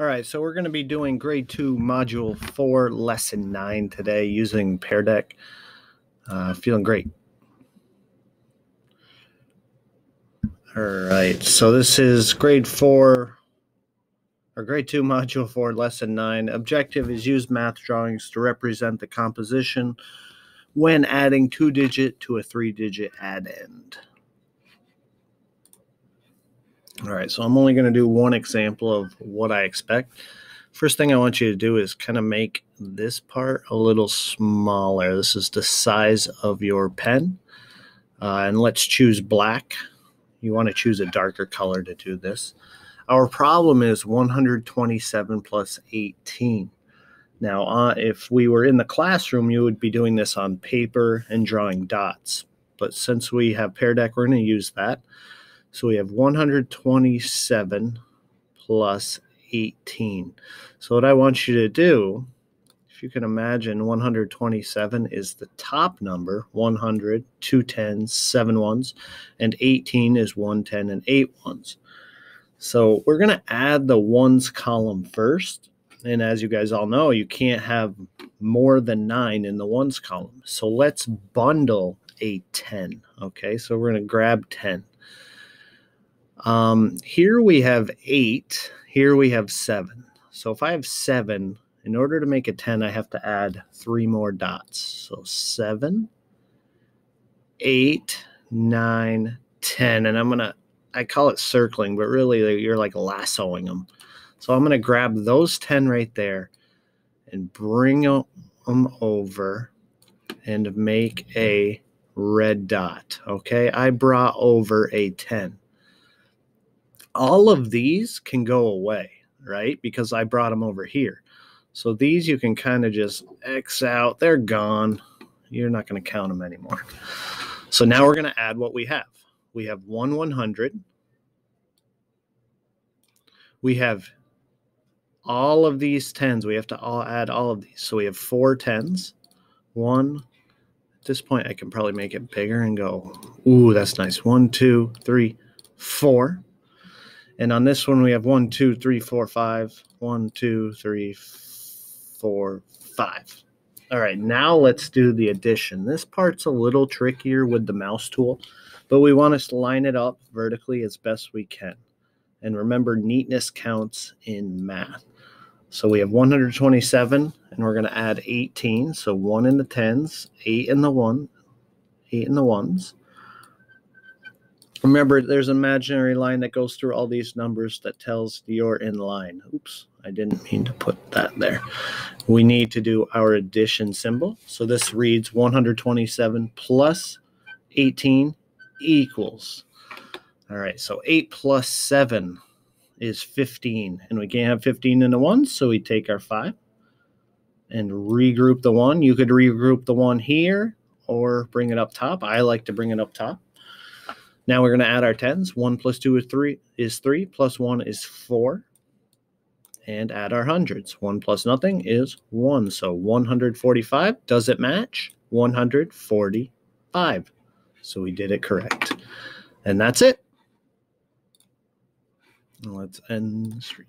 All right, so we're going to be doing grade two, module four, lesson nine today using Pear Deck. Uh, feeling great. All right, so this is grade four, or grade two, module four, lesson nine. Objective is use math drawings to represent the composition when adding two digit to a three digit addend. All right, so I'm only going to do one example of what I expect. First thing I want you to do is kind of make this part a little smaller. This is the size of your pen. Uh, and let's choose black. You want to choose a darker color to do this. Our problem is 127 plus 18. Now, uh, if we were in the classroom, you would be doing this on paper and drawing dots. But since we have Pear Deck, we're going to use that. So we have 127 plus 18. So what I want you to do, if you can imagine 127 is the top number, 100, two tens, seven ones, and 18 is 110 and eight ones. So we're going to add the ones column first. And as you guys all know, you can't have more than nine in the ones column. So let's bundle a 10. Okay, so we're going to grab 10. Um, here we have eight. Here we have seven. So if I have seven, in order to make a 10, I have to add three more dots. So seven, eight, nine, 10. And I'm going to, I call it circling, but really you're like lassoing them. So I'm going to grab those 10 right there and bring them over and make a red dot. Okay. I brought over a 10 all of these can go away, right? Because I brought them over here. So these you can kind of just X out. They're gone. You're not going to count them anymore. So now we're going to add what we have. We have 1 100. We have all of these tens. We have to all add all of these. So we have four tens. One. At this point, I can probably make it bigger and go, ooh, that's nice. One, two, three, four. And on this one, we have one, two, three, four, five. One, two, three, four, five. All right, now let's do the addition. This part's a little trickier with the mouse tool, but we want us to line it up vertically as best we can. And remember, neatness counts in math. So we have 127, and we're going to add 18. So 1 in the tens, 8 in the 1, 8 in the ones. Remember, there's an imaginary line that goes through all these numbers that tells you're in line. Oops, I didn't mean to put that there. We need to do our addition symbol. So this reads 127 plus 18 equals. All right, so 8 plus 7 is 15. And we can't have 15 in the 1, so we take our 5 and regroup the 1. You could regroup the 1 here or bring it up top. I like to bring it up top. Now we're going to add our tens. 1 plus 2 is 3, is 3, plus 1 is 4. And add our hundreds. 1 plus nothing is 1. So 145, does it match? 145. So we did it correct. And that's it. Let's end the stream.